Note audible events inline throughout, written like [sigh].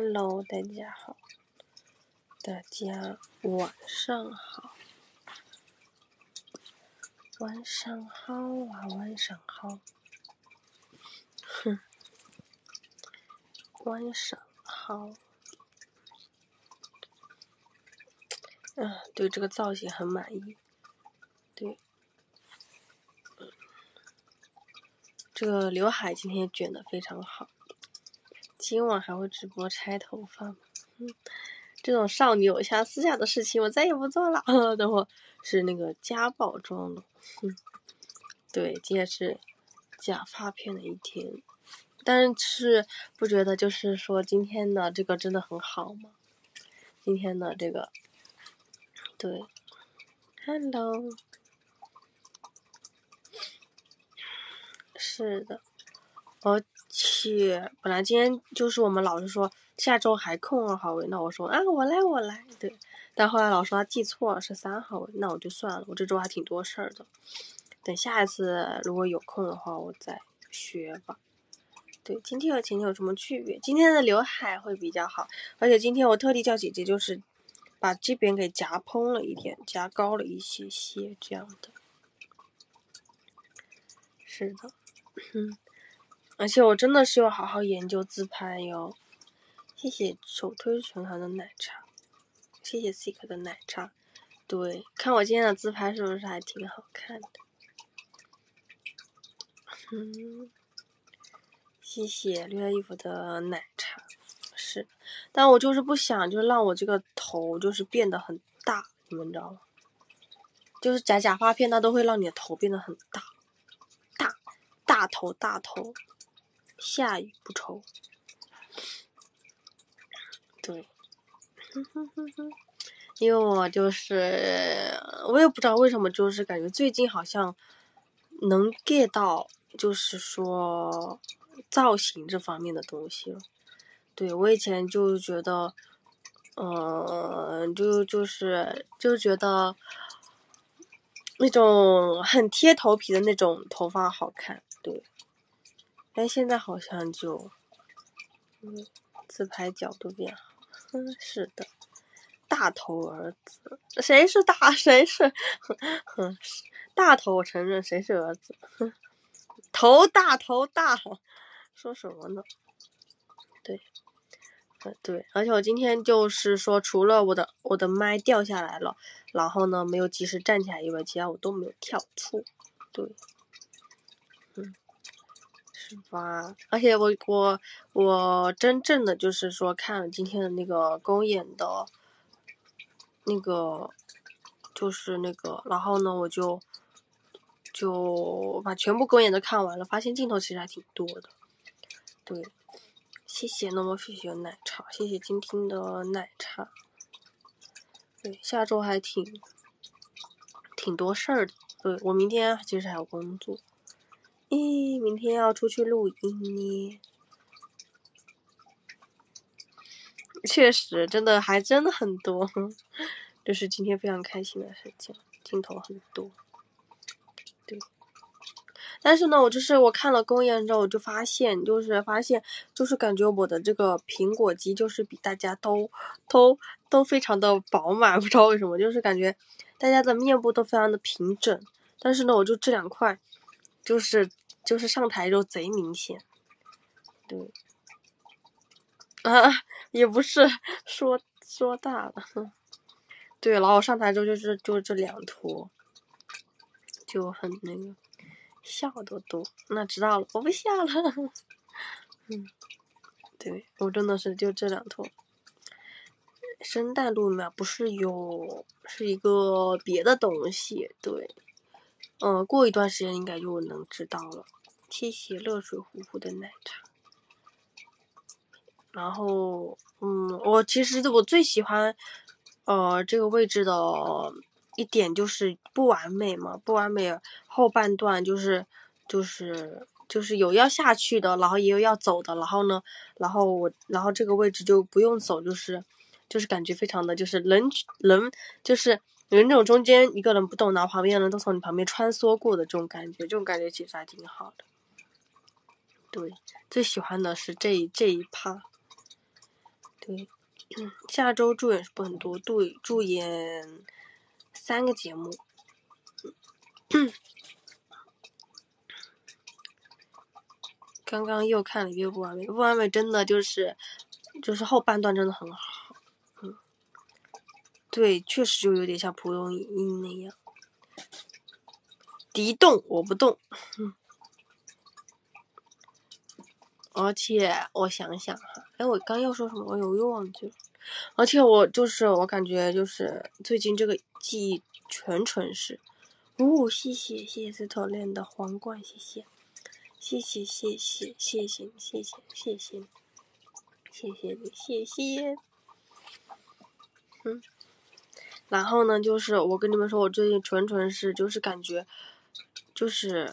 Hello，大家好，大家晚上好，晚上好啊，晚上好，哼，晚上好，嗯，对这个造型很满意，对，这个刘海今天卷的非常好。今晚还会直播拆头发吗？嗯，这种少女偶像私下的事情我再也不做了。[laughs] 等会是那个家暴妆了。嗯，对，今天是假发片的一天，但是不觉得就是说今天的这个真的很好吗？今天的这个，对，Hello，是的，我。去，本来今天就是我们老师说下周还空二号位，那我说啊我来我来，对，但后来老师他记错了是三号位，那我就算了，我这周还挺多事儿的，等下一次如果有空的话我再学吧。对，今天和前天有什么区别？今天的刘海会比较好，而且今天我特地叫姐姐就是把这边给夹蓬了一点，夹高了一些些这样的。是的，嗯。而且我真的是要好好研究自拍哟，谢谢首推全团的奶茶，谢谢 Sick 的奶茶，对，看我今天的自拍是不是还挺好看的？嗯，谢谢绿色衣服的奶茶，是，但我就是不想，就是让我这个头就是变得很大，你们知道吗？就是假假发片，它都会让你的头变得很大，大，大头大头。下雨不愁，对，因为我就是，我也不知道为什么，就是感觉最近好像能 get 到，就是说造型这方面的东西了。对我以前就觉得，嗯，就就是就觉得那种很贴头皮的那种头发好看，对。但现在好像就，嗯，自拍角度变好，嗯，是的，大头儿子，谁是大，谁是，哼，大头我承认，谁是儿子，哼，[laughs] 头大头大，说什么呢？对，呃对，而且我今天就是说，除了我的我的麦掉下来了，然后呢没有及时站起来以外，其他我都没有跳错，对。是吧？而且我我我真正的就是说看了今天的那个公演的，那个就是那个，然后呢我就就把全部公演都看完了，发现镜头其实还挺多的。对，谢谢那么谢谢奶茶，谢谢今天的奶茶。对，下周还挺挺多事儿的。对我明天其实还有工作。咦，明天要出去录音呢。确实，真的还真的很多，[laughs] 这是今天非常开心的事情。镜头很多，对。但是呢，我就是我看了公演之后，我就发现，就是发现，就是感觉我的这个苹果肌就是比大家都都都非常的饱满，不知道为什么，就是感觉大家的面部都非常的平整。但是呢，我就这两块。就是就是上台之后贼明显，对，啊也不是说说大了，对，然后上台之后就是就是这两坨，就很那个笑的多，那知道了，我不笑了，嗯，对我真的是就这两坨，生蛋露面不是有是一个别的东西，对。嗯，过一段时间应该就能知道了。谢谢热水壶壶的奶茶。然后，嗯，我其实我最喜欢，呃，这个位置的一点就是不完美嘛，不完美后半段就是就是就是有要下去的，然后也有要走的，然后呢，然后我然后这个位置就不用走，就是就是感觉非常的就是人人就是。有那种中间一个人不动，然后旁边的人都从你旁边穿梭过的这种感觉，这种感觉其实还挺好的。对，最喜欢的是这这一趴。对，[clears throat] 下周助演是不很多，对助演三个节目。[coughs] 刚刚又看了一遍《不完美》，《不完美》真的就是，就是后半段真的很好，对，确实就有点像蒲公英那样，敌动我不动，而且我想想哈，哎，我刚要说什么，我又又忘记了，而且我就是我感觉就是最近这个记忆全纯是，哦，谢谢谢谢斯特练的皇冠，谢谢。谢谢谢谢谢谢谢谢谢谢，谢谢你谢谢。嗯，然后呢，就是我跟你们说，我最近纯纯是就是感觉，就是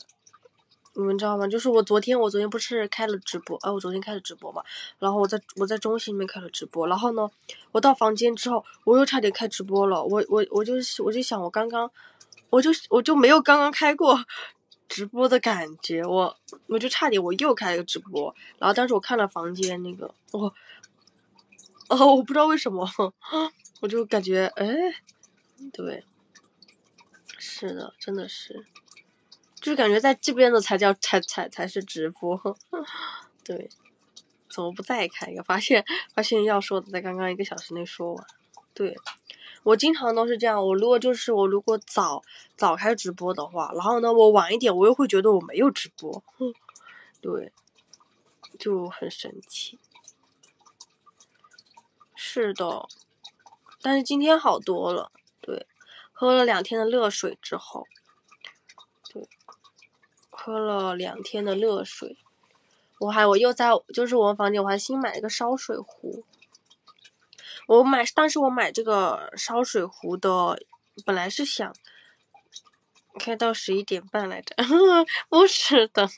你们知道吗？就是我昨天我昨天不是开了直播，哎，我昨天开了直播嘛，然后我在我在中心里面开了直播，然后呢，我到房间之后，我又差点开直播了，我我我就我就想我刚刚，我就我就没有刚刚开过。[laughs] 直播的感觉，我我就差点我又开了个直播，然后当时我看了房间那个，我哦，我不知道为什么，我就感觉哎，对，是的，真的是，就是感觉在这边的才叫才才才是直播，[laughs] 对，怎么不再开一个？发现发现要说的在刚刚一个小时内说完，对。我经常都是这样，我如果就是我如果早早开直播的话，然后呢我晚一点，我又会觉得我没有直播，[laughs] 对，就很神奇。是的，但是今天好多了，对，喝了两天的热水之后，对，喝了两天的热水，我还我又在就是我们房间我还新买了一个烧水壶。我买，当时我买这个烧水壶的，本来是想开到十一点半来着，[laughs] 不是的。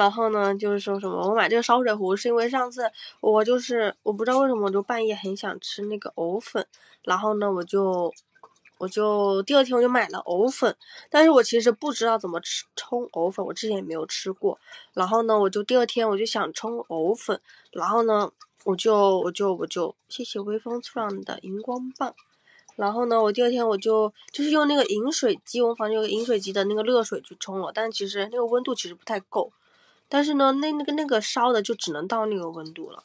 然后呢，就是说什么，我买这个烧水壶是因为上次我就是我不知道为什么我就半夜很想吃那个藕粉，然后呢，我就我就第二天我就买了藕粉，但是我其实不知道怎么吃冲藕粉，我之前也没有吃过。然后呢，我就第二天我就想冲藕粉，然后呢。我就我就我就谢谢微风突然的荧光棒，然后呢，我第二天我就就是用那个饮水机，我们房间有个饮水机的那个热水去冲了，但其实那个温度其实不太够，但是呢，那那个那个烧的就只能到那个温度了，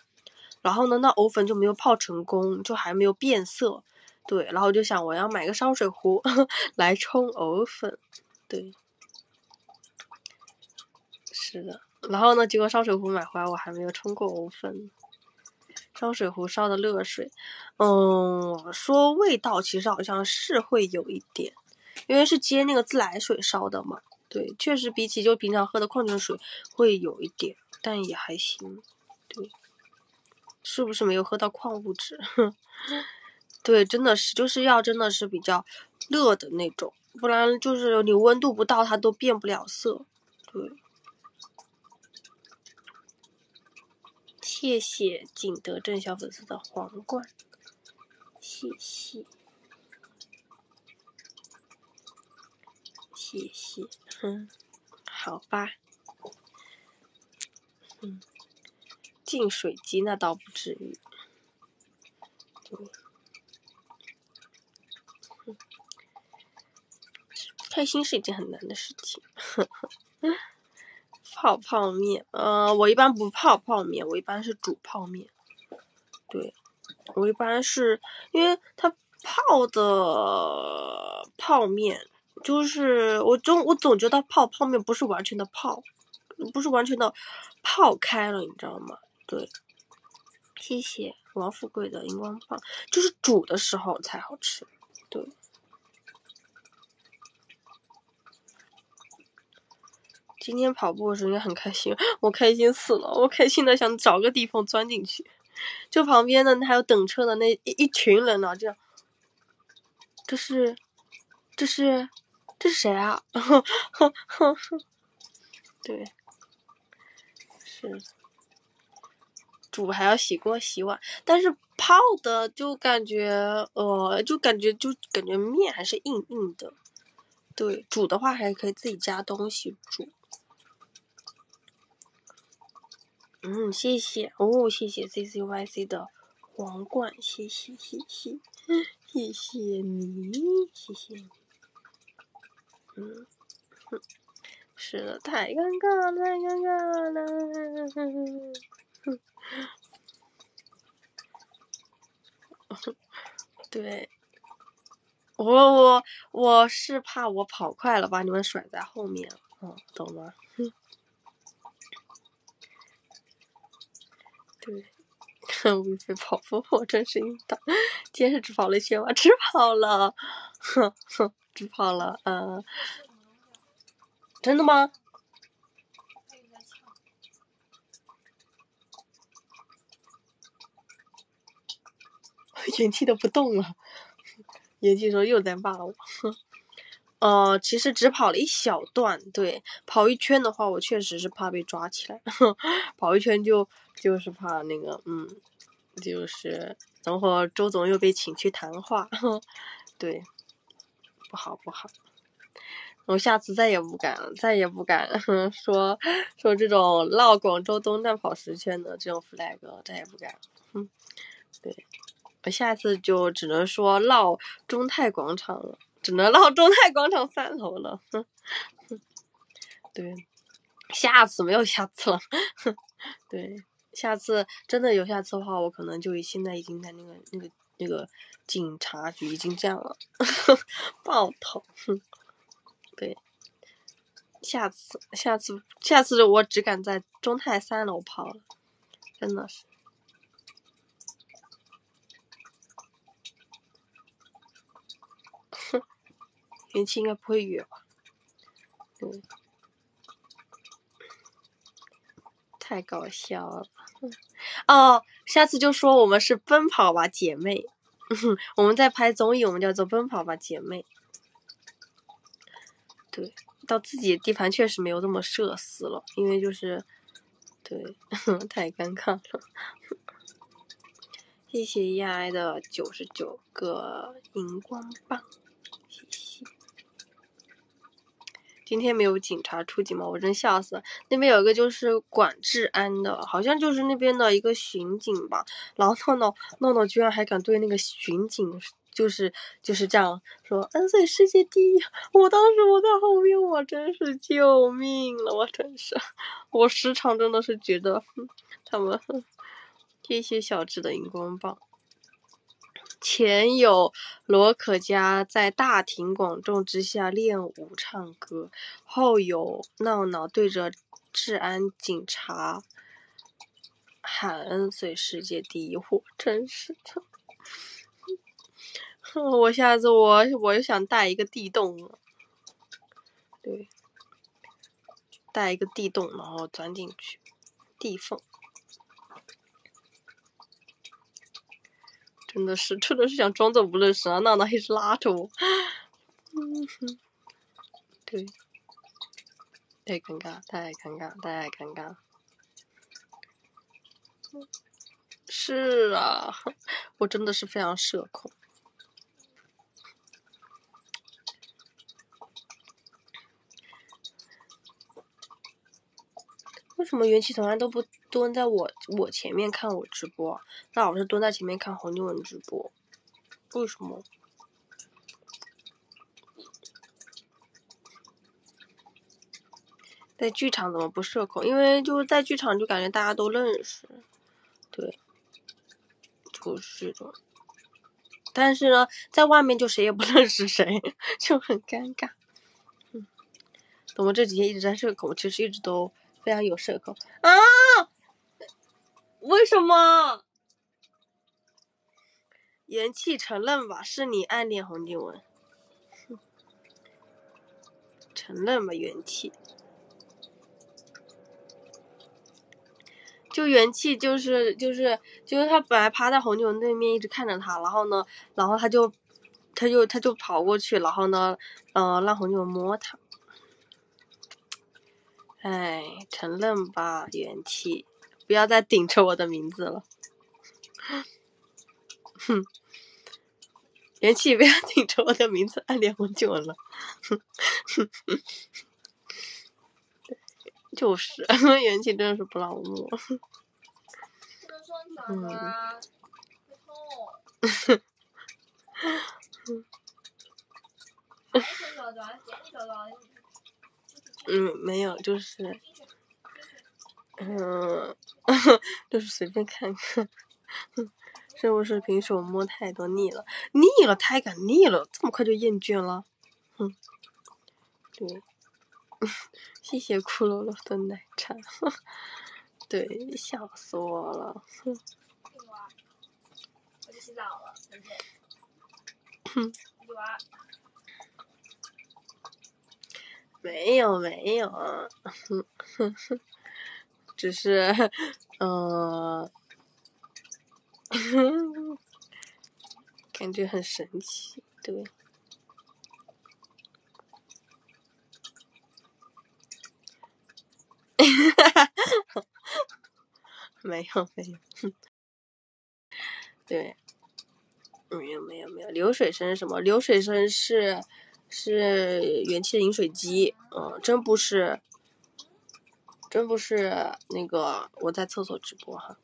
然后呢，那藕粉就没有泡成功，就还没有变色，对，然后就想我要买个烧水壶 [laughs] 来冲藕粉，对，是的，然后呢，结果烧水壶买回来我还没有冲过藕粉。烧水壶烧的热水，嗯，说味道其实好像是会有一点，因为是接那个自来水烧的嘛。对，确实比起就平常喝的矿泉水会有一点，但也还行。对，是不是没有喝到矿物质？[laughs] 对，真的是，就是要真的是比较热的那种，不然就是你温度不到它都变不了色。对。谢谢景德镇小粉丝的皇冠，谢谢，谢谢，嗯，好吧，嗯，净水机那倒不至于，开心是一件很难的事情，呵呵。泡泡面，呃，我一般不泡泡面，我一般是煮泡面。对，我一般是因为它泡的泡面，就是我总我总觉得泡泡面不是完全的泡，不是完全的泡开了，你知道吗？对，谢谢王富贵的荧光棒，就是煮的时候才好吃。对。今天跑步的时候也很开心，我开心死了，我开心的想找个地方钻进去。就旁边的还有等车的那一一群人呢，这样。这是，这是，这是谁啊？[laughs] 对，是。煮还要洗锅洗碗，但是泡的就感觉，呃，就感觉就感觉面还是硬硬的。对，煮的话还可以自己加东西煮。嗯，谢谢哦，谢谢 C C Y C 的皇冠，谢谢谢谢，谢谢你，谢谢你。嗯，是的，太尴尬了，太尴尬了。对，我我我是怕我跑快了，把你们甩在后面，嗯，懂吗？对，[laughs] 微飞跑步，我真是晕倒。今天是只跑了一圈吗？只跑了，哼哼，只跑了，嗯。真的吗？[laughs] 元气都不动了，元气说又在骂我。[laughs] 呃，其实只跑了一小段，对，跑一圈的话，我确实是怕被抓起来，[laughs] 跑一圈就就是怕那个，嗯，就是等会儿周总又被请去谈话，对，不好不好，我下次再也不敢了，再也不敢 [laughs] 说说这种绕广州东站跑十圈的这种 flag，再也不敢，嗯，对。我下次就只能说绕中泰广场了，只能绕中泰广场三楼了。[laughs] 哼对，下次没有下次了。[laughs] 对，下次真的有下次的话，我可能就现在已经在那个那个那个警察局已经这样了，[laughs] 爆头。哼对，下次下次下次我只敢在中泰三楼跑了，真的是。[laughs] 元气应该不会约吧？嗯，太搞笑了。哦，下次就说我们是奔跑吧姐妹。[laughs] 我们在拍综艺，我们叫做奔跑吧姐妹。对，到自己地盘确实没有这么社死了，因为就是，对，[laughs] 太尴尬了。谢谢 EI 的九十九个荧光棒。谢谢今天没有警察出警吗？我真笑死了。那边有一个就是管治安的，好像就是那边的一个巡警吧。然后闹闹闹闹居然还敢对那个巡警，就是就是这样说：“N 岁世界第一。”我当时我在后面，我真是救命了！我真是，我时常真的是觉得他们谢谢小智的荧光棒。前有罗可嘉在大庭广众之下练舞唱歌，后有闹闹对着治安警察喊“恩随世界第一”，我真是的。[laughs] 我下次我我又想带一个地洞，对，带一个地洞，然后钻进去地缝。真的是，真的是想装作不认识啊！闹闹一直拉着我，嗯哼，对，太尴尬，太尴尬，太尴尬。是啊，我真的是非常社恐。为什么元气从来都不蹲在我我前面看我直播，那老是蹲在前面看红牛文直播？为什么？在剧场怎么不社恐？因为就是在剧场就感觉大家都认识，对，就是这种。但是呢，在外面就谁也不 [laughs] 认识谁，就很尴尬。嗯，我这几天一直在社恐，其实一直都。非常有社恐啊！为什么？元气承认吧，是你暗恋洪金文。[laughs] 承认吧，元气。就元气，就是就是就是他本来趴在洪金文对面，一直看着他，然后呢，然后他就他就他就跑过去，然后呢，嗯，让洪金文摸他。哎，承认吧，元气，不要再顶着我的名字了。哼，元气，不要顶着我的名字暗恋很久了。哼哼哼，就是 [laughs] 元气真的是不老木。嗯。[laughs] 嗯，没有，就是，嗯，就是随便看看。是不是平时我摸太多腻了？腻了，太敢腻了，这么快就厌倦了？哼，对，[laughs] 谢谢骷髅髅的奶茶，[laughs] 对，笑死我了，哼。我去洗澡了，没有没有，哼哼哼，只是，嗯。感觉很神奇，对。没 [laughs] 有没有，[laughs] 对，没有没有没有。流水声是什么？流水声是是元气的饮水机，嗯，真不是，真不是那个我在厕所直播哈。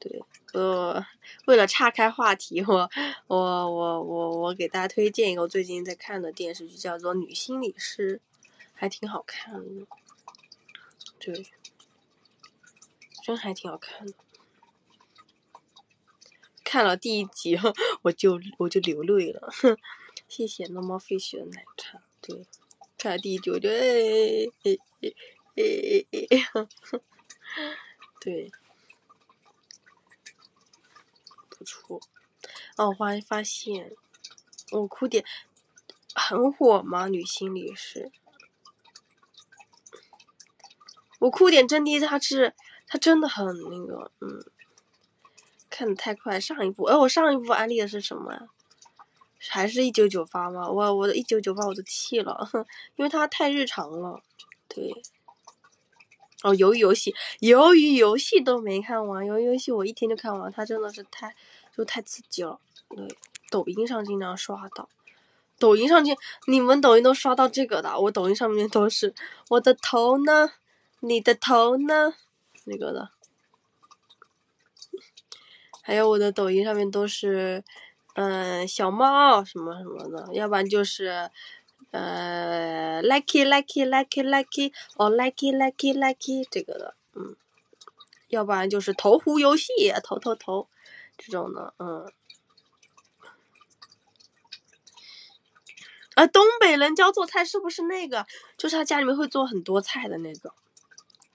对，呃，为了岔开话题，我我我我我给大家推荐一个我最近在看的电视剧，叫做《女心理师》，还挺好看的。对，真还挺好看的。看了第一集，[laughs] 我就我就流泪了。[laughs] 谢谢 normal fish 的奶茶。对，看第一集我就哎哎哎哎哎，[laughs] 对。不错，哦，我发发现，我哭点很火吗？女心理师，我哭点真的，他是他真的很那个，嗯，看的太快。上一部，哎，我上一部安利的是什么呀？还是一九九八吗？我我的一九九八我都气了，因为它太日常了，对。哦，鱿鱼游戏，鱿鱼游戏都没看完，鱿鱼游戏我一天就看完，它真的是太，就太刺激了。对，抖音上经常刷到，抖音上经，你们抖音都刷到这个的，我抖音上面都是我的头呢，你的头呢，那个的，还有我的抖音上面都是，嗯，小猫什么什么的，要不然就是。呃，lucky lucky lucky lucky，哦，lucky lucky lucky 这个的，嗯，要不然就是投壶游戏，投投投，这种的，嗯。啊，东北人教做菜是不是那个？就是他家里面会做很多菜的那个，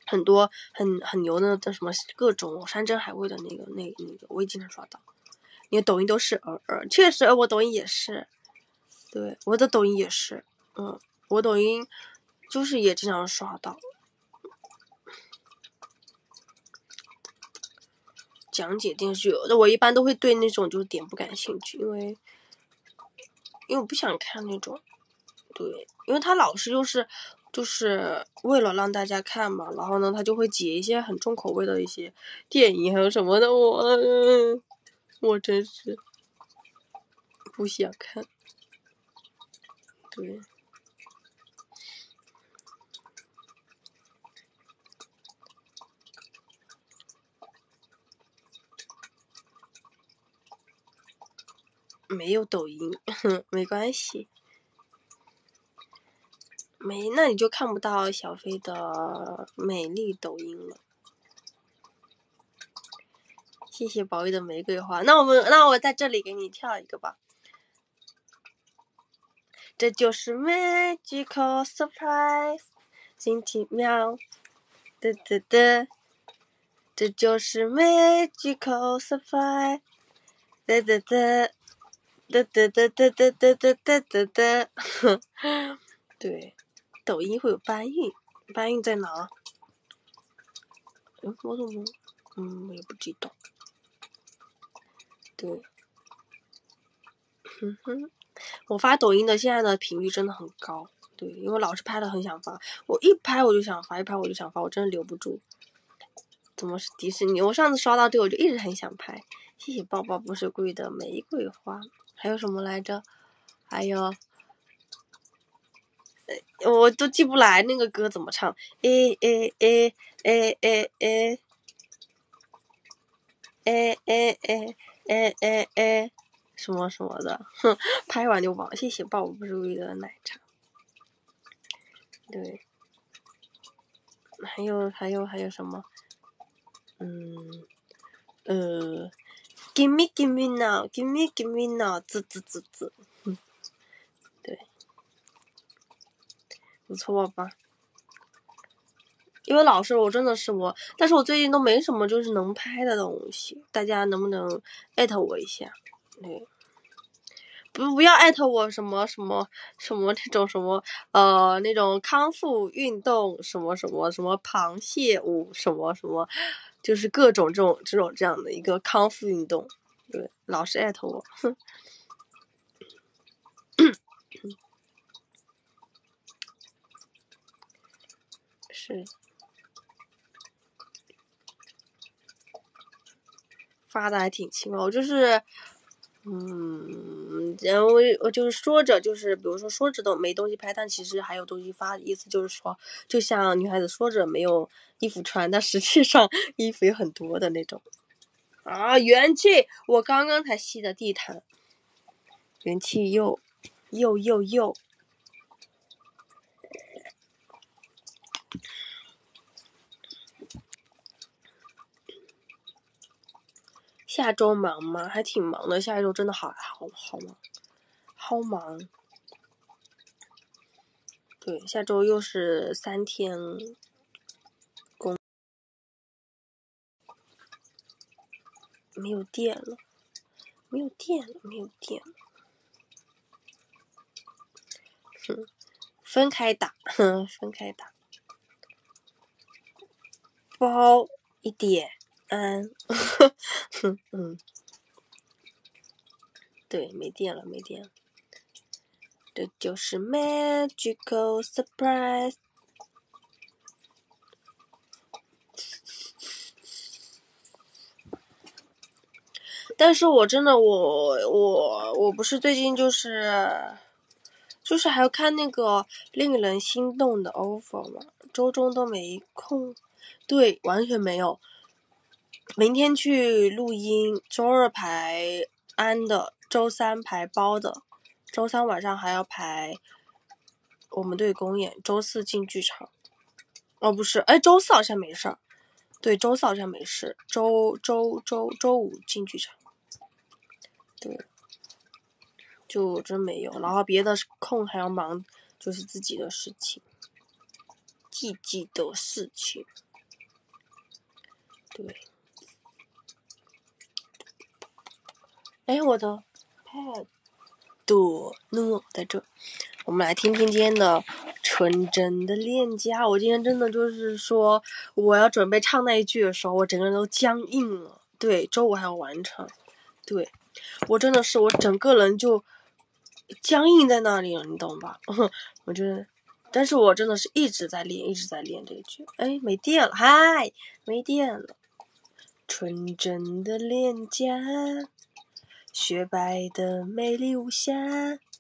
很多很很牛的的什么各种山珍海味的那个那个那个，我也经常刷到。你的抖音都是，呃呃，确实，我抖音也是。对，我的抖音也是，嗯，我抖音就是也经常刷到讲解电视剧，我一般都会对那种就是点不感兴趣，因为因为我不想看那种，对，因为他老是就是就是为了让大家看嘛，然后呢，他就会解一些很重口味的一些电影还有什么的，我我真是不想看。对，没有抖音，没关系，没那你就看不到小飞的美丽抖音了。谢谢宝贝的玫瑰花，那我们那我在这里给你跳一个吧。这就是 magical surprise，惊奇妙，哒哒哒。这就是 magical surprise，哒哒哒，哒哒哒哒哒哒哒哒哒哒。对，抖音会有搬运，搬运在哪？嗯，我怎么？嗯，我也不知道。对，哼哼。我发抖音的现在的频率真的很高，对，因为老是拍的很想发，我一拍我就想发，一拍我就想发，我真的留不住。怎么是迪士尼？我上次刷到这个我就一直很想拍。谢谢抱抱不是贵的玫瑰花，还有什么来着？还有，我都记不来那个歌怎么唱。诶诶诶诶诶诶诶诶诶诶诶诶，什么什么的，哼，拍完就忘。谢谢抱不住的奶茶。对，还有还有还有什么？嗯，呃，give me give me now，give me give me now，滋滋滋滋，[laughs] 对，不错吧？因为老师，我真的是我，但是我最近都没什么就是能拍的东西，大家能不能艾特我一下？对，不不要艾特我什么什么什么那种什么呃那种康复运动什么什么什么螃蟹舞什么什么。就是各种这种这种这样的一个康复运动，对，老是艾特我，哼，[laughs] 是，发的还挺勤劳，就是，嗯，然后我就是说着，就是比如说说着都没东西拍，但其实还有东西发，意思就是说，就像女孩子说着没有。衣服穿，但实际上 [laughs] 衣服有很多的那种啊！元气，我刚刚才吸的地毯，元气又又又又。下周忙吗？还挺忙的，下一周真的好好好忙，好忙。对，下周又是三天工。没有电了，没有电了，没有电了。哼，分开打，哼，分开打。包一点安，[laughs] 嗯，对，没电了，没电了。这就是 magical surprise。但是我真的，我我我不是最近就是，就是还要看那个令人心动的 offer 嘛，周中都没空，对，完全没有。明天去录音，周二排安的，周三排包的，周三晚上还要排我们队公演，周四进剧场。哦，不是，哎，周四好像没事儿，对，周四好像没事，周周周周五进剧场。对，就真没有，然后别的空还要忙，就是自己的事情，自己的事情。对，哎，我的 pad 呢，在这，我们来听听今天的纯真的恋家。我今天真的就是说，我要准备唱那一句的时候，我整个人都僵硬了。对，周五还要完成。对。我真的是，我整个人就僵硬在那里了，你懂吧？[laughs] 我觉得，但是我真的是一直在练，一直在练这一句。哎，没电了，嗨，没电了。纯真的脸颊，雪白的美丽无瑕，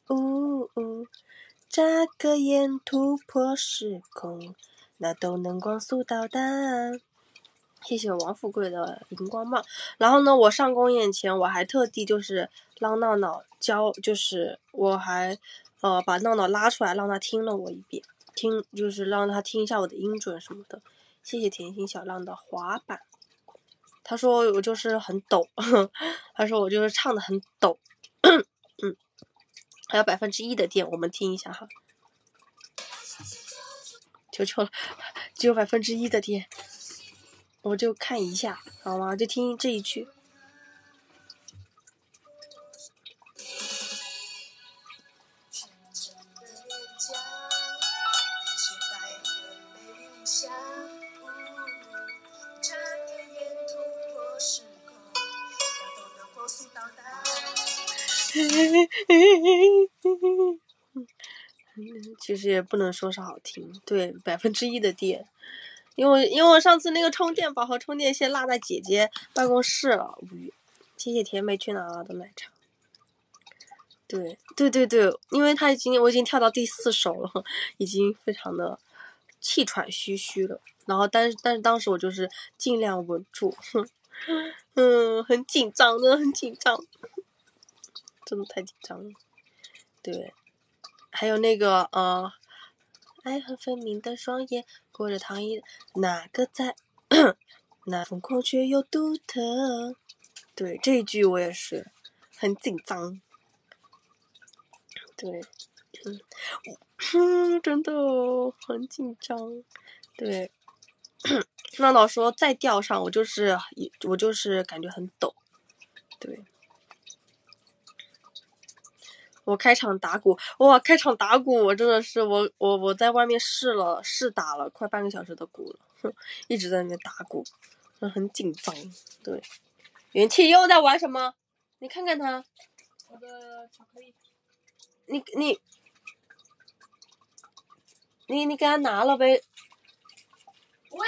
呜呜，眨个眼突破时空，那都能光速到达。谢谢王富贵的荧光棒。然后呢，我上公演前我还特地就是让闹闹教，就是我还呃把闹闹拉出来让他听了我一遍，听就是让他听一下我的音准什么的。谢谢甜心小浪的滑板，他说我就是很抖，[laughs] 他说我就是唱的很抖，嗯，还有百分之一的电，我们听一下哈，求求了，只有百分之一的电。我就看一下，好吗？就听这一句。[laughs] 其实也不能说是好听，对，百分之一的电。因为因为我上次那个充电宝和充电线落在姐姐办公室了，无语。谢谢甜妹去哪了的奶茶。对对对对，因为他已经我已经跳到第四首了，已经非常的气喘吁吁了。然后，但是但是当时我就是尽量稳住，哼嗯，很紧张真的，很紧张，真的太紧张了。对，还有那个呃，爱恨分明的双眼，裹着糖衣，哪个在？那疯狂却又独特。对，这一句我也是很紧张。对，嗯，真的很紧张。对，那老说再调上，我就是我就是感觉很抖。对，我开场打鼓，哇，开场打鼓，我真的是我我我在外面试了试打了快半个小时的鼓了，一直在那边打鼓，很紧张。对。元气又在玩什么？你看看他。我的巧克力。你你你你给他拿了呗。喂，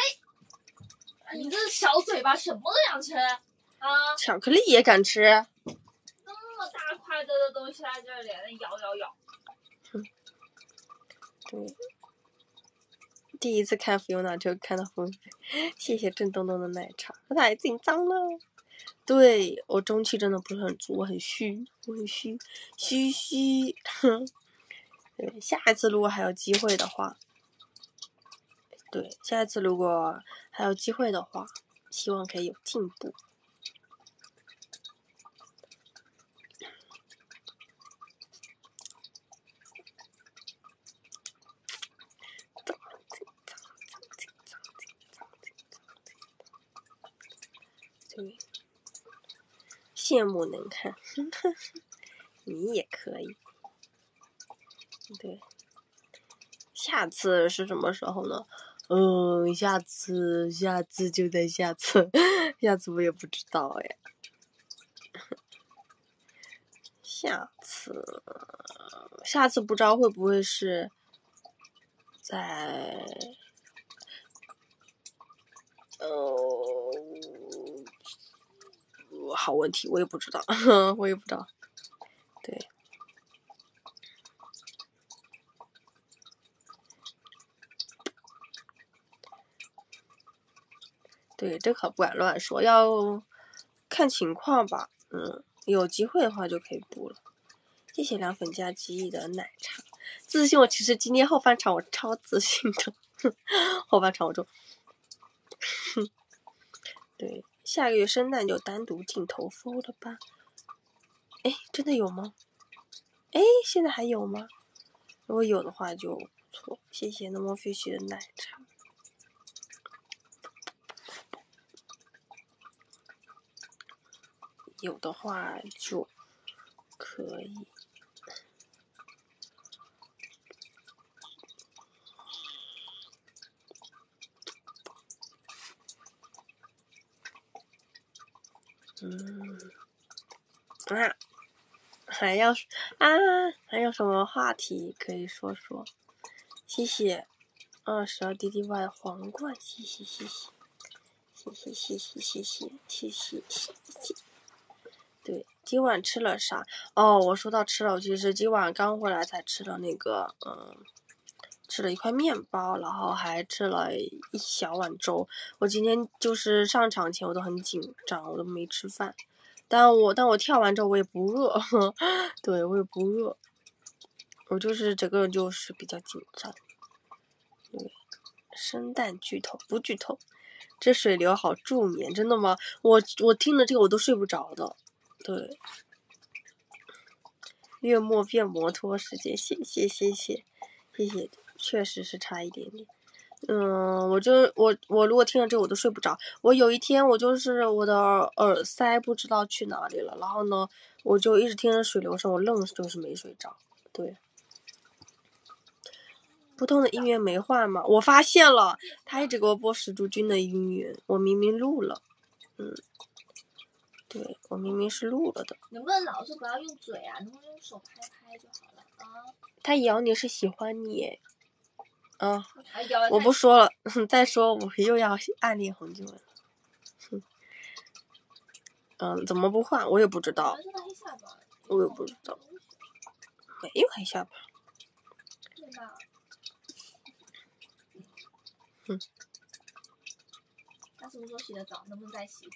你这小嘴巴什么都想吃啊？巧克力也敢吃？这么大块的的东西在这里，咬咬咬。哼。对。第一次看福优娜就看到福，谢谢郑东东的奶茶，我太紧张了。对我中气真的不是很足，我很虚，我很虚，虚虚。[laughs] 对，下一次如果还有机会的话，对，下一次如果还有机会的话，希望可以有进步。对。羡慕能看，你也可以。对，下次是什么时候呢？嗯，下次，下次就在下次，[laughs] 下次我也不知道哎。下次，下次不知道会不会是在，哦。好问题，我也不知道，[laughs] 我也不知道。对，对，这可不敢乱说，要看情况吧。嗯，有机会的话就可以补了。谢谢凉粉加记忆的奶茶，自信我其实今天后半场我超自信的，[laughs] 后半场我就，[laughs] 对。下个月圣诞就单独进头夫了吧？哎，真的有吗？哎，现在还有吗？如果有的话就不错。谢谢那么 fish 的奶茶。有的话就可以。嗯，啊，还要啊，还有什么话题可以说说？谢谢二十二 D D Y 皇冠，谢谢谢谢，谢谢谢谢谢谢谢谢谢谢。对，今晚吃了啥？哦，我说到吃了，其实今晚刚回来才吃了那个，嗯。吃了一块面包，然后还吃了一小碗粥。我今天就是上场前我都很紧张，我都没吃饭。但我但我跳完之后我也不饿，[laughs] 对我也不饿。我就是整个人就是比较紧张。对，生蛋剧透不剧透？这水流好助眠，真的吗？我我听了这个我都睡不着的。对，月末变摩托时间，谢谢谢谢谢谢。确实是差一点点，嗯，我就我我如果听了这个我都睡不着。我有一天我就是我的耳塞不知道去哪里了，然后呢我就一直听着水流声，我愣就是没睡着。对，不同的音乐没换吗？我发现了，他一直给我播石竹君的音乐，我明明录了，嗯，对我明明是录了的。能不能老是不要用嘴啊？能不能用手拍拍就好了啊？他咬你是喜欢你。嗯，我不说了，[laughs] 再说我又要暗恋红俊文。哼，嗯，怎么不换？我也不知道。我也不知道。没有黑下吧？对吧？嗯。他什么时候洗的澡？能不能再洗？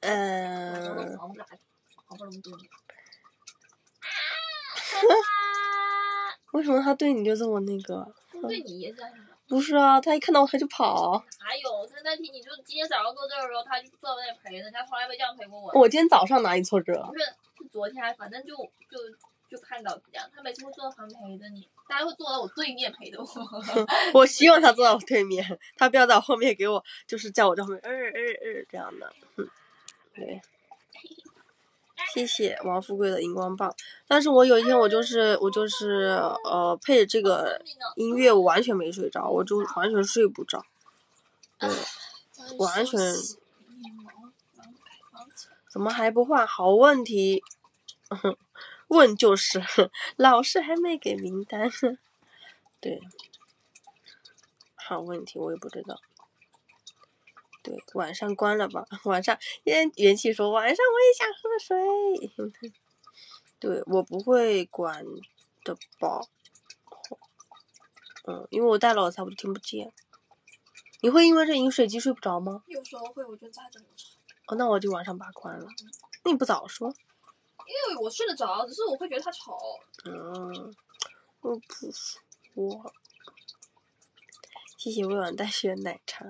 嗯。[laughs] 为什么他对你就这么那个？对你也这样吗？不是啊，他一看到我他就跑。哪有？他那天你就今天早上坐这儿的时候，他就坐在那陪着，他从来没这样陪过我。我今天早上哪里坐这？不是，是昨天，反正就就就看到这样，他每次会坐在旁边陪着你，他还会坐在我对面陪着我。[laughs] 我希望他坐在我对面，他不要在我后面给我，就是叫我在后面，嗯嗯嗯这样的，嗯，对。谢谢王富贵的荧光棒，但是我有一天我就是我就是呃配这个音乐，我完全没睡着，我就完全睡不着，对，完全。怎么还不换？好问题，问就是，老师还没给名单，对，好问题，我也不知道。对，晚上关了吧。[laughs] 晚上，元元气说晚上我也想喝水。[laughs] 对我不会管的吧？嗯，因为我戴了耳塞，我就听不见。你会因为这饮水机睡不着吗？有时候会，我觉得扎着很吵。哦，那我就晚上把它关了。那你不早说？因为我睡得着，只是我会觉得它吵。嗯，我不说。谢谢未完待续的奶茶。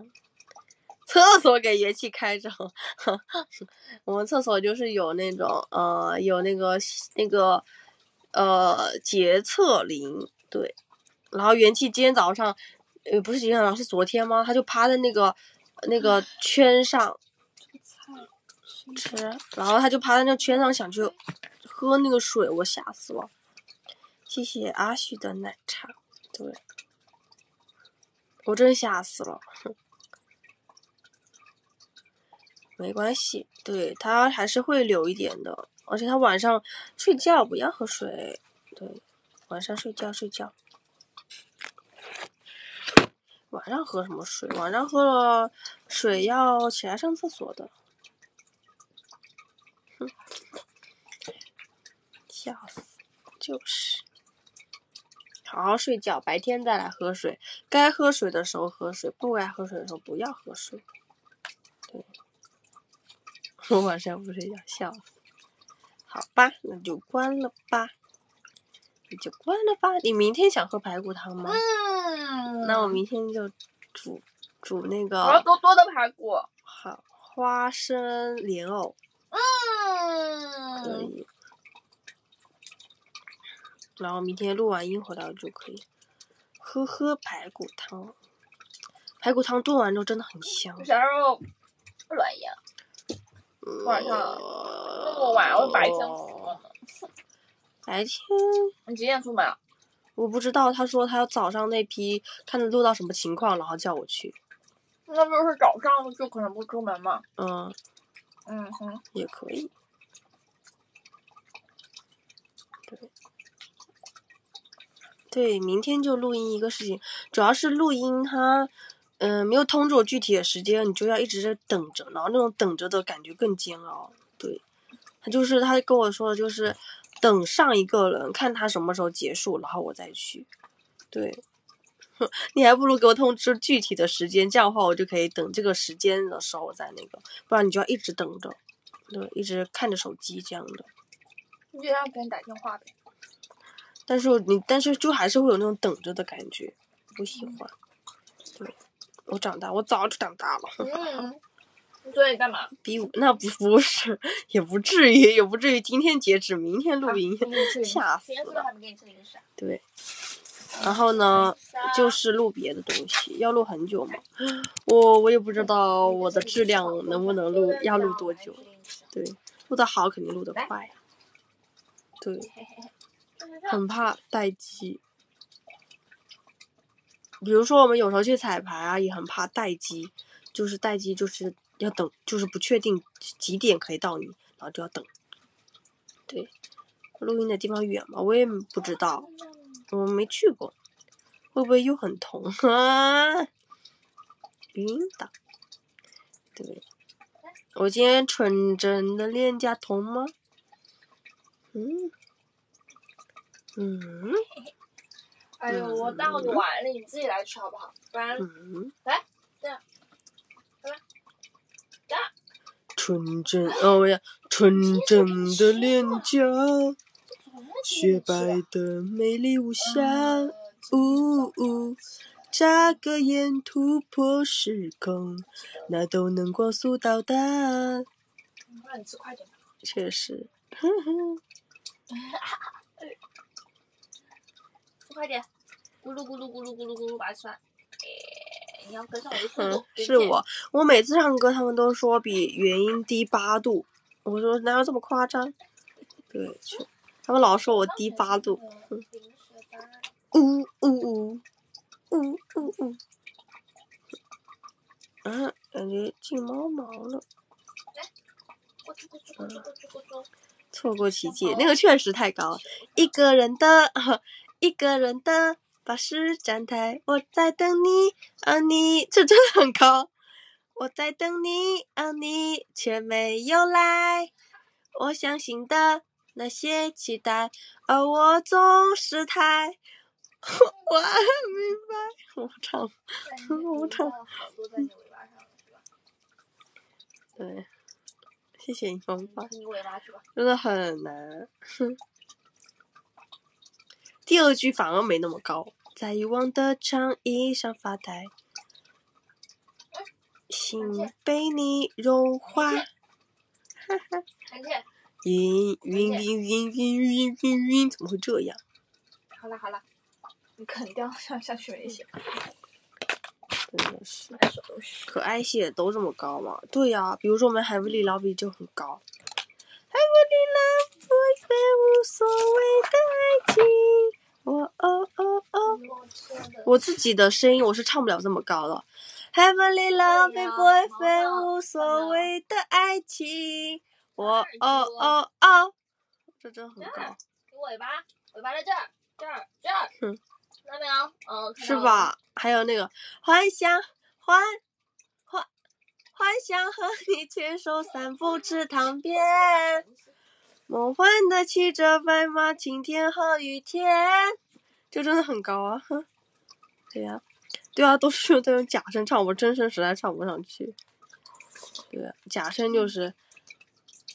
[laughs] 厕所给元气开着，[laughs] 我们厕所就是有那种呃有那个那个呃洁厕灵，对，然后元气今天早上呃不是今天早上是昨天吗？他就趴在那个那个圈上吃，然后他就趴在那圈上想去喝那个水，我吓死了。谢谢阿旭的奶茶，对，我真吓死了。没关系，对他还是会流一点的，而且他晚上睡觉不要喝水，对，晚上睡觉睡觉，晚上喝什么水？晚上喝了水要起来上厕所的，哼，笑死，就是，好好睡觉，白天再来喝水，该喝水的时候喝水，不该喝水的时候不要喝水。我晚上不睡觉，笑死。好吧，那就关了吧，那就关了吧。你明天想喝排骨汤吗？嗯。那我明天就煮煮那个。我要多多的排骨。好，花生莲藕。嗯。可以。然后明天录完音回来就可以喝喝排骨汤。排骨汤炖完之后真的很香。啥时候软呀？晚上那么晚，我白天喝白天？你几点出门啊？我不知道，他说他要早上那批，看录到什么情况，然后叫我去。那不是早上就可能不出门吗？嗯。嗯哼。也可以。对。对，明天就录音一个事情，主要是录音他。嗯，没有通知我具体的时间，你就要一直在等着，然后那种等着的感觉更煎熬。对，他就是他跟我说的，就是等上一个人，看他什么时候结束，然后我再去。对，[laughs] 你还不如给我通知具体的时间，这样的话我就可以等这个时间的时候再那个，不然你就要一直等着，对，一直看着手机这样的。你就让别人打电话呗。但是你，但是就还是会有那种等着的感觉，不喜欢。对。我长大，我早就长大了。嗯，你昨天干嘛？比武？那不不是，也不至于，也不至于今天截止，明天录音，吓死了。对。然后呢，就是录别的东西，要录很久嘛。我我也不知道我的质量能不能录，要录多久。对，录的好肯定录的快。对。很怕待机。比如说，我们有时候去彩排啊，也很怕待机，就是待机就是要等，就是不确定几点可以到你，然后就要等。对，录音的地方远吗？我也不知道，我没去过，会不会又很痛啊？[laughs] 晕倒。对，我今天纯真的脸颊痛吗？嗯，嗯哎呦，我倒着碗了，你自己来吃好不好？不然嗯，来这样，来吧，这样。纯真哦呀，纯真的脸颊，雪白的美丽无瑕，呜呜，眨个眼突破时空，那都能光速到达。让你吃快点。确实，哼哼，吃快点，咕噜咕噜咕噜咕噜咕噜把它吃完。哎，你要跟上我的速嗯。，是我，我每次唱歌他们都说比原音低八度，我说哪有这么夸张？对，去，他们老说我低八度。呜呜呜，呜呜呜，啊，感觉进猫毛了。错过奇迹，那个确实太高了，一个人的，一个人的巴士站台，我在等你，啊你，这真的很高，我在等你，啊你。却没有来，我相信的那些期待，而我总是太，[laughs] 我明白，我唱。我唱。对，谢谢你方法。真的很难。哼，第二句反而没那么高，在遗忘的长椅上发呆，心被你融化。韩倩，晕晕晕晕晕晕晕晕，怎么会这样？好了好了，你肯掉下下去没行，真的是。可爱系也都这么高吗？对呀、比如说我们 Heavily Love 就很高。Heavily Love 不非无所谓的爱情，我哦哦哦。我自己的声音我是唱不了这么高的。Heavenly love boyfriend，无所谓的爱情，我哦哦哦，这真的很高，你尾巴，尾巴在这儿，这儿，这儿。哼看到没有？嗯？是吧？还有那个幻想幻幻幻想和你牵手散步池塘边，梦幻的骑着白马，晴天和雨天，这真的很高啊！哼，对呀、对啊，都是用假声唱，我真声实在唱不上去。对、啊，假声就是 [coughs]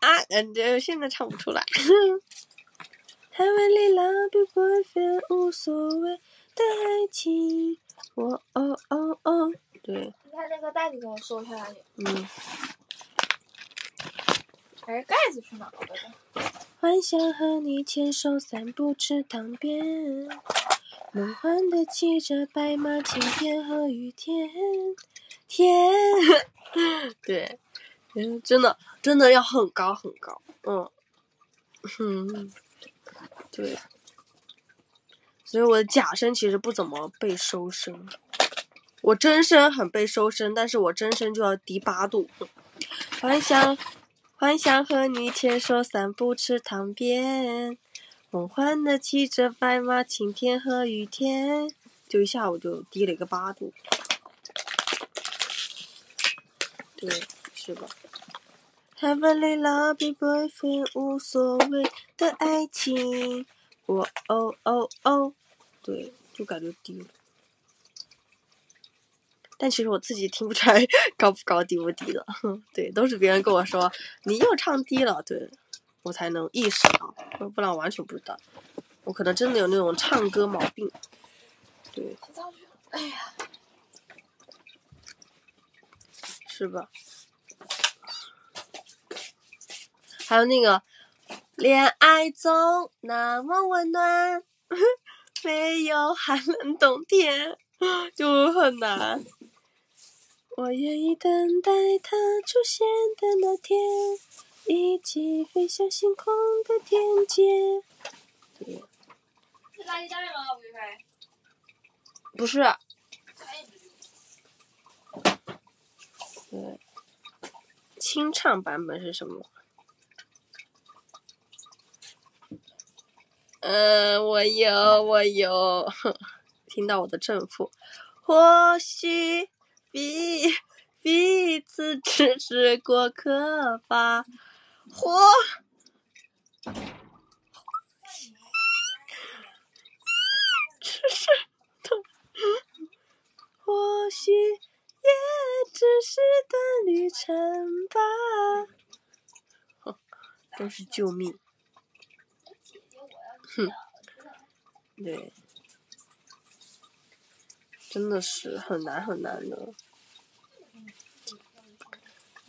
啊，嗯，这现在唱不出来。[laughs] 无所谓的爱情，我哦哦哦，对，你看那个袋子给我收下来，嗯。哎，盖子去哪了的？幻想和你牵手散步池塘边，梦幻的骑着白马，晴天和雨天，天，[laughs] 对，嗯，真的真的要很高很高，嗯，嗯，[laughs] 对，所以我的假声其实不怎么被收声，我真声很被收声，但是我真声就要低八度，幻想。幻想和你牵手散步池塘边，梦幻的骑着白马，晴天和雨天，就一下午就低了一个八度，对，是吧？Heavenly love boyfriend 无所谓的爱情，我哦哦哦，对，就感觉低了。但其实我自己听不出来高不高、低不低的，对，都是别人跟我说你又唱低了，对我才能意识到，不然我完全不知道。我可能真的有那种唱歌毛病，对。哎呀，是吧？还有那个恋爱总那么温暖，[laughs] 没有寒冷冬天，[gasps] 就很难。我愿意等待它出现的那天，一起飞向星空的天界。是垃圾袋吗？吴亦菲？不是，哎对，清唱版本是什么？嗯，我有，我有，[laughs] 听到我的正负，或许彼彼此只是过客吧，或只是的，或许也只是段旅程吧。[laughs] 哼，真是救命！哼，对，真的是很难很难的。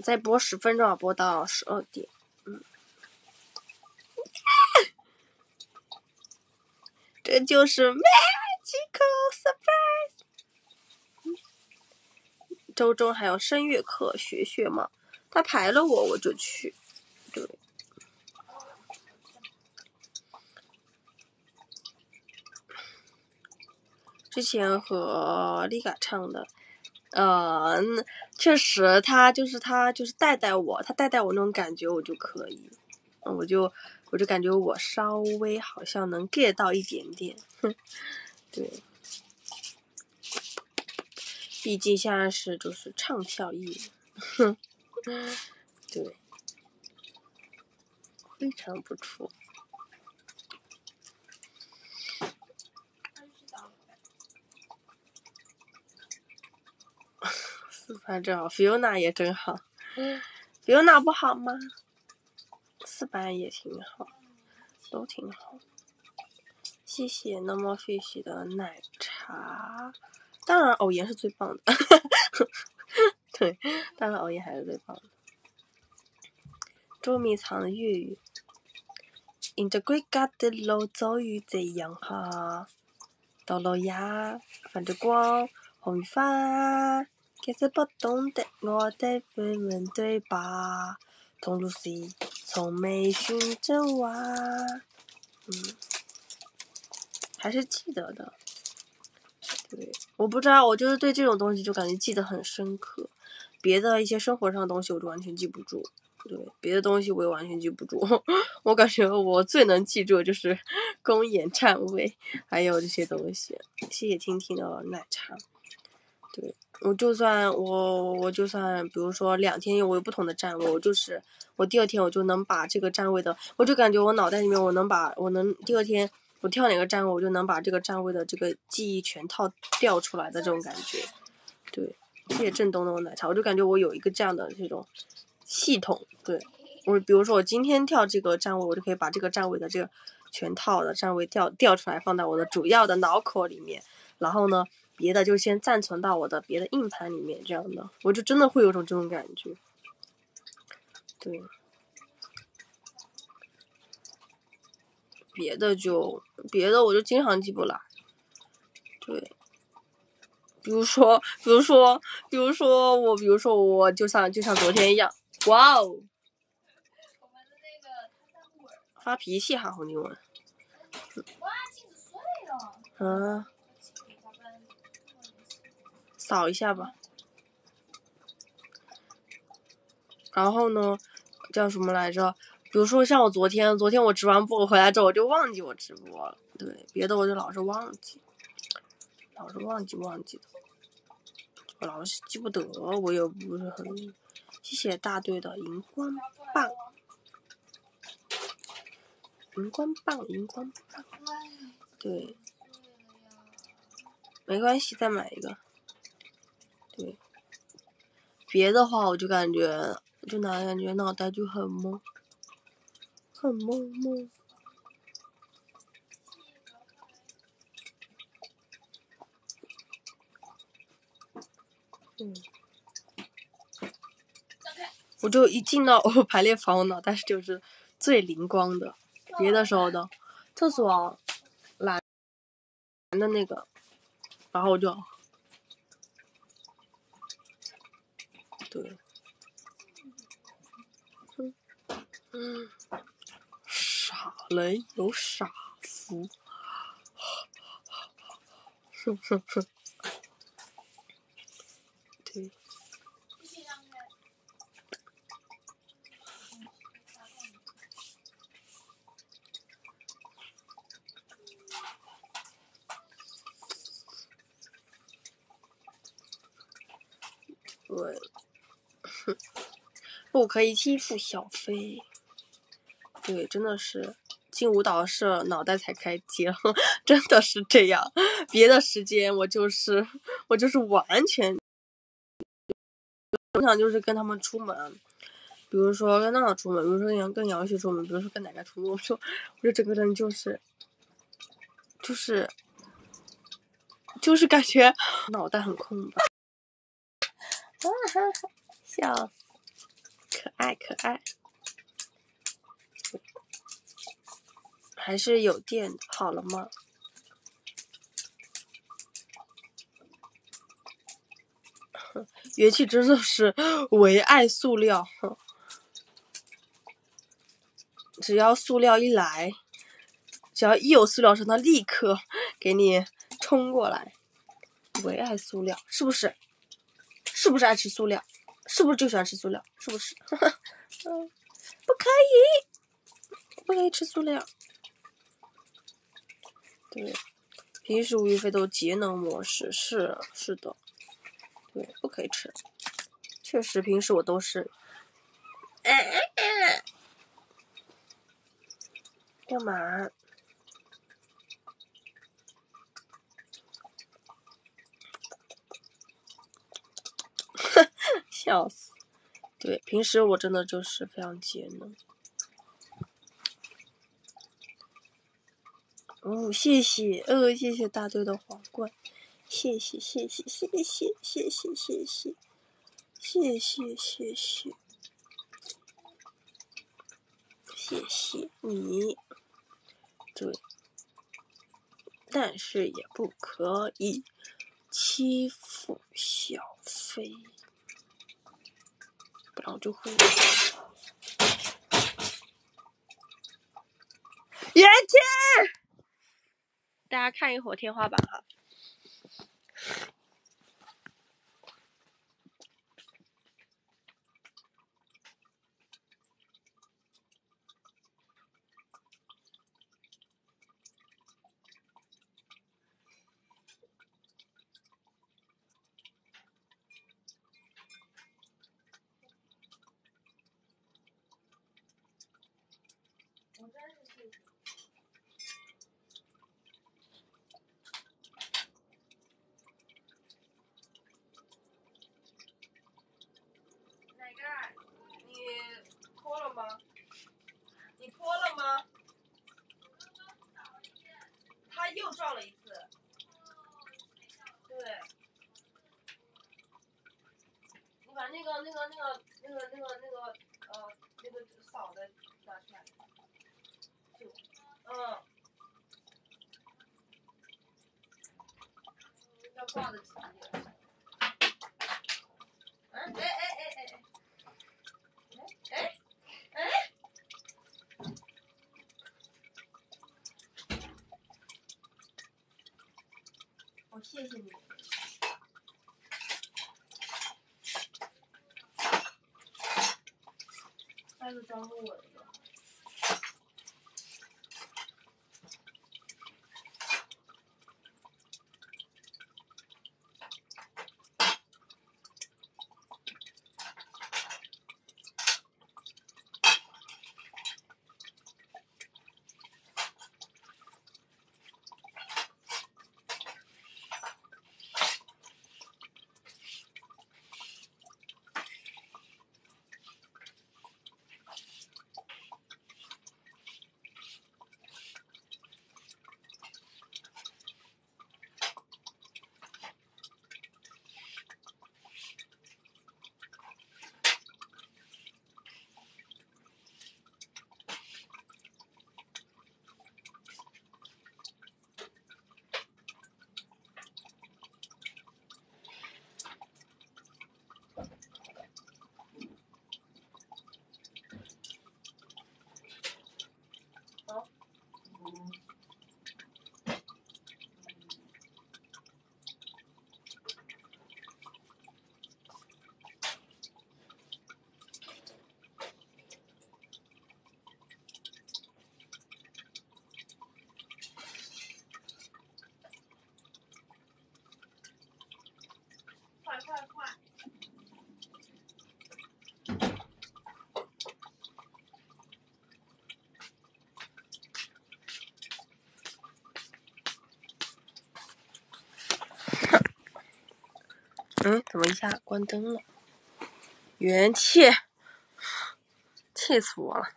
再播十分钟啊，播到十二点。嗯，这就是 magical surprise。周中还有声乐课学学嘛，他排了我，我就去。对。之前和丽嘎唱的。嗯，确实，他就是他就是带带我，他带带我那种感觉，我就可以，我就我就感觉我稍微好像能 get 到一点点，哼，对，毕竟现在是就是唱跳艺人，哼，[laughs] 对，非常不错。四班真好，Fiona 也真好，Fiona 不好吗？四班也挺好，都挺好。谢谢 Normal Fish 的奶茶，当然偶言是最棒的，[laughs] 对，当然偶言还是最棒的。捉迷藏的粤语，迎着归家的路，遭遇这样哈，道路呀，泛着光，红雨花。其实不懂得我的英文对吧？同路时从没寻着我，嗯，还是记得的。对，我不知道，我就是对这种东西就感觉记得很深刻。别的一些生活上的东西我就完全记不住，对，别的东西我也完全记不住。[laughs] 我感觉我最能记住的就是公演站 [laughs] 位，还有这些东西。谢谢听听的奶茶，对。我就算我我就算，比如说两天我有不同的站位，我就是我第二天我就能把这个站位的，我就感觉我脑袋里面我能把我能第二天我跳哪个站位，我就能把这个站位的这个记忆全套调出来的这种感觉。对，谢谢震动的奶茶，我就感觉我有一个这样的这种系统。对我，比如说我今天跳这个站位，我就可以把这个站位的这个全套的站位调调出来，放在我的主要的脑壳里面，然后呢。别的就先暂存到我的别的硬盘里面，这样的我就真的会有种这种感觉。对，别的就别的我就经常记不来。对，比如说，比如说，比如说我，比如说我就像就像昨天一样，哇哦！发脾气哈，红军文。哇，镜子碎了。嗯。扫一下吧，然后呢，叫什么来着？比如说像我昨天，昨天我直完播回来之后，我就忘记我直播了。对，别的我就老是忘记，老是忘记忘记的，我老是记不得，我也不是很。谢谢大队的荧光棒，荧光棒，荧光棒，对，没关系，再买一个。对，别的话我就感觉，就哪感觉脑袋就很懵，很懵懵。嗯，我就一进到排练房，我脑袋就是最灵光的。别的时候的厕所蓝的那个，然后我就。对，嗯，嗯傻人有傻福，哼哼哼，对。对。[laughs] 不可以欺负小飞，对，真的是进舞蹈社脑袋才开机了，[laughs] 真的是这样。别的时间我就是我就是完全，我想就是跟他们出门，比如说跟娜娜出门，比如说跟杨跟杨旭出门，比如说跟奶奶出门，我说我就整个人就是就是就是感觉脑袋很空白。啊哈哈，笑，可爱可爱，还是有电，好了吗？[laughs] 元气真的是唯爱塑料，只要塑料一来，只要一有塑料声，它立刻给你冲过来，唯爱塑料，是不是？是不是爱吃塑料？是不是就喜欢吃塑料？是不是？[laughs] 不可以，不可以吃塑料。对，平时吴亦菲都节能模式，是是的，对，不可以吃。确实，平时我都是。干嘛？[laughs] 笑死！对，平时我真的就是非常节能。哦，谢谢，呃，谢谢大队的皇冠，谢谢，谢谢，谢谢，谢谢，谢谢，谢谢，谢谢，谢谢你。对，但是也不可以欺负小飞。不然我就会。元气，大家看一会儿天花板哈。哪个？你脱了吗？你脱了吗？他又撞了一次。对。你把那个、那个、那个、那个、那个、那个呃那个扫的拿出来。就，嗯。要挂的紧一点。嗯，哎哎哎哎哎，哎哎，我谢谢你。下次招呼我的。嗯，怎么一下关灯了？元气，气死我了！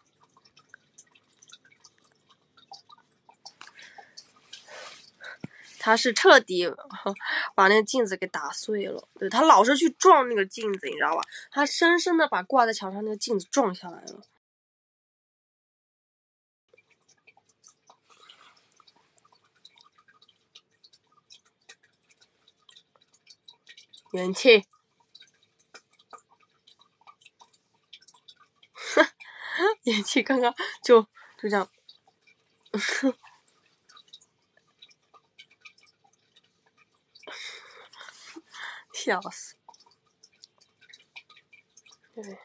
他是彻底把那个镜子给打碎了。对他老是去撞那个镜子，你知道吧？他深深的把挂在墙上那个镜子撞下来了。元气，[laughs] 元气刚刚就就这样，[laughs] 笑死。对，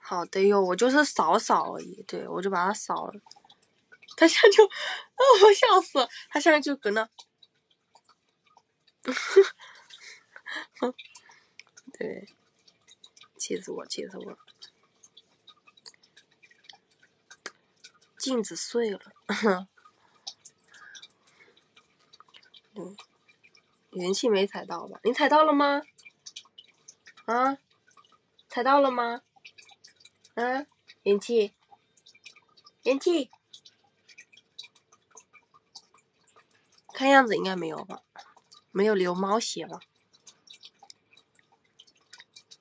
好的哟，我就是扫扫而已，对我就把它扫了。他现在就，[laughs] 哦，笑死了，他现在就搁那。哼 [laughs] 对，气死我，气死我！镜子碎了，[laughs] 嗯，元气没踩到吧？你踩到了吗？啊？踩到了吗？啊？元气？元气？看样子应该没有吧？没有流猫血吧？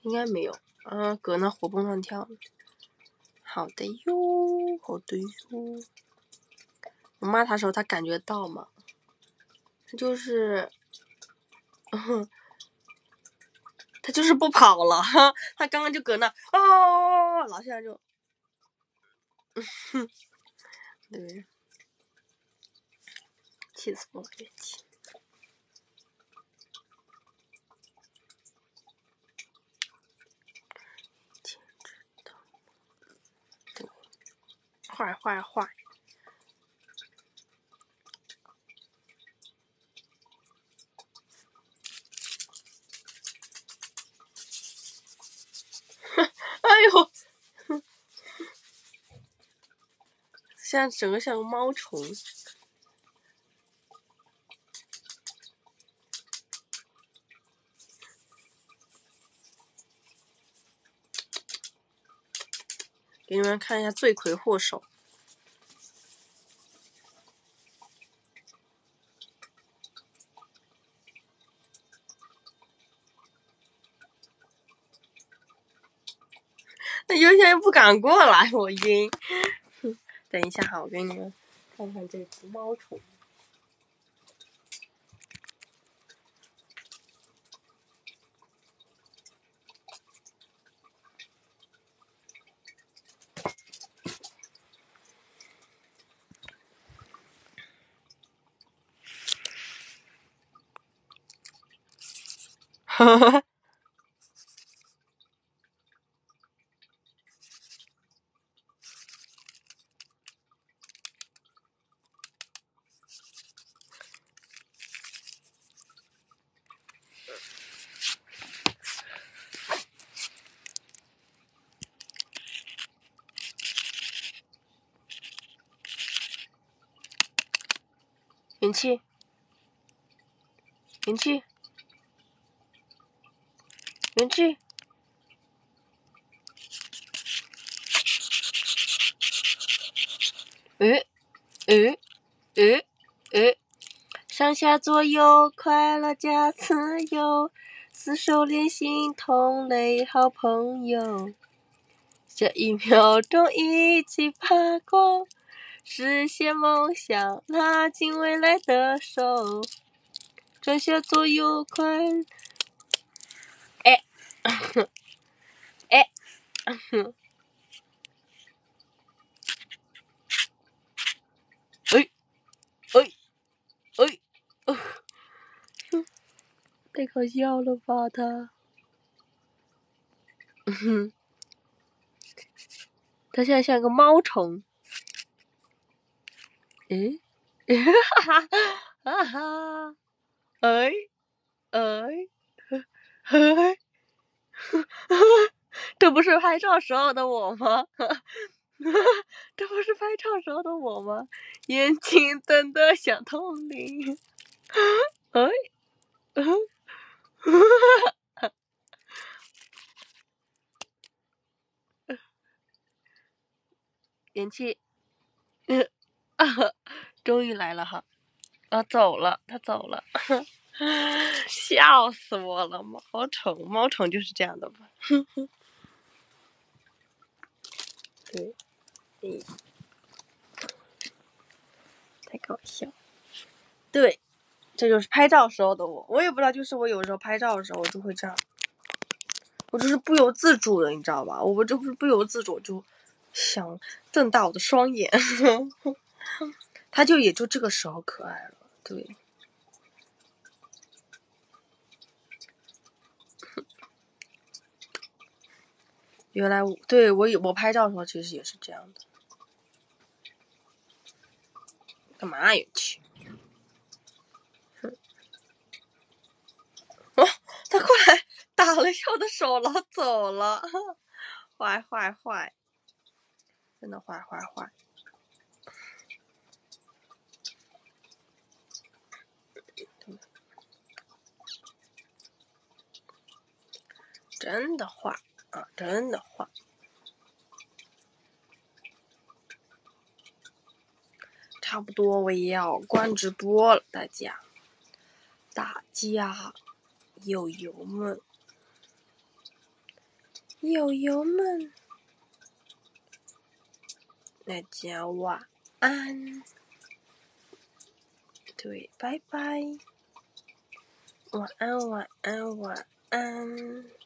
应该没有，啊，搁那活蹦乱跳。好的哟，好的哟。我骂他时候，他感觉到吗？他就是，[laughs] 他就是不跑了。他刚刚就搁那，哦，老现在就，[laughs] 对，气死我了，气。坏坏坏！[laughs] 哎呦，[laughs] 现在整个像个猫虫。给你们看一下罪魁祸首。那优先又不敢过来，我晕。[laughs] 等一下哈，我给你们看看这只猫虫。[laughs] 元气，元气。元气，诶，诶，诶，诶，上下左右，快乐加自由，厮守连心，同类好朋友。下一秒钟一起发光，实现梦想，拉近未来的手。上下左右，快。[laughs] 哎，哎，哎，哎，太搞笑了吧他？哼，[laughs] 他现在像个猫虫。哎，[laughs] 哈哈，哈哈，哎，哎，哎。[laughs] 这不是拍照时候的我吗？[laughs] 这不是拍照时候的我吗？眼睛瞪得像铜铃。哎，[laughs] 元气，嗯，啊，终于来了哈，啊，走了，他走了。[laughs] 笑死我了，毛虫，猫虫就是这样的吧，哼哼，对，嗯，太搞笑，对，这就是拍照时候的我，我也不知道，就是我有时候拍照的时候，我就会这样。我就是不由自主的，你知道吧？我就是不由自主就想瞪大我的双眼，[laughs] [laughs] 他就也就这个时候可爱了，对。原来我对我我拍照的时候其实也是这样的。干嘛也去？哦，他过来。打了一下我的手，然后走了，坏坏坏，真的坏坏坏，真的坏啊，真的坏，差不多我也要关直播了，大家，大家，友友们。友友们，大家晚安。对，拜拜。晚安，晚安，晚安。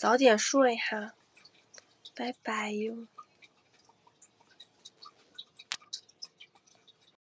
早点睡哈，拜拜哟。